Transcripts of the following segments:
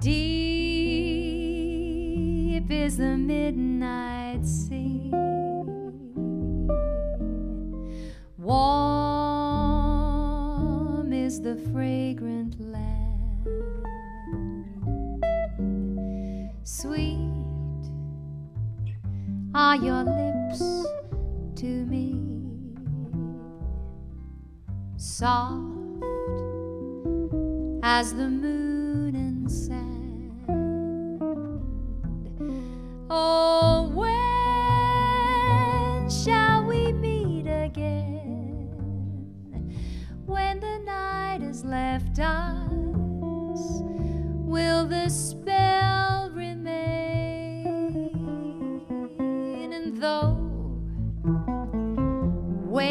Deep is the midnight sea. Warm is the fragrant Sweet are your lips to me. Soft as the moon and sand. Oh, when shall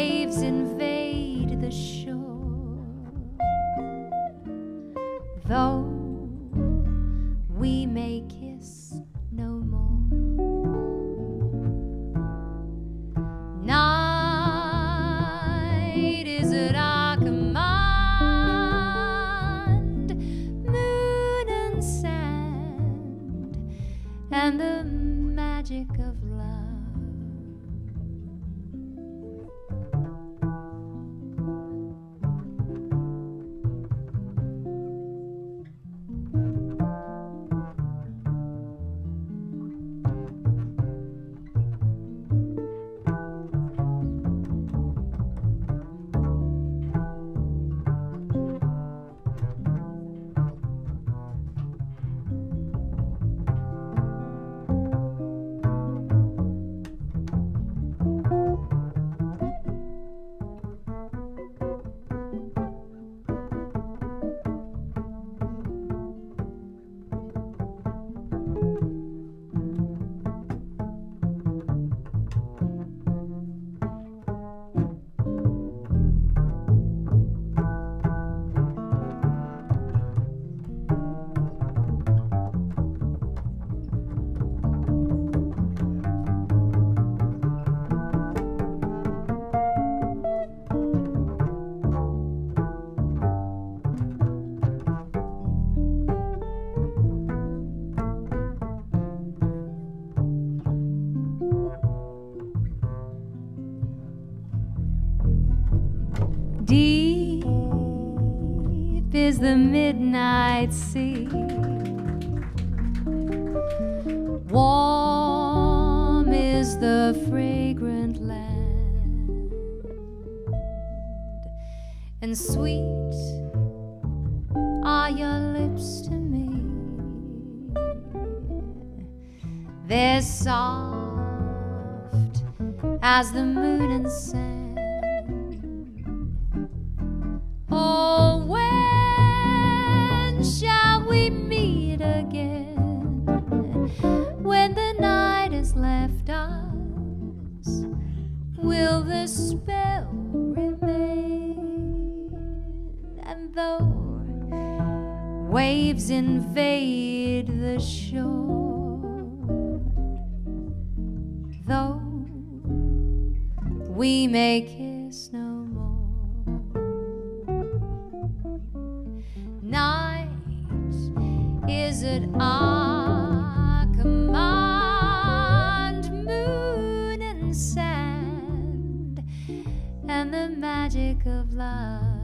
waves invade the shore, though we may kiss no more. Night is at our command, moon and sand, and the magic of love. Deep is the midnight sea. Warm is the fragrant land. And sweet are your lips to me. They're soft as the moon and sand. Oh, when shall we meet again? When the night has left us, will the spell remain? And though waves invade the shore, though we may kiss no at our command, moon and sand, and the magic of love.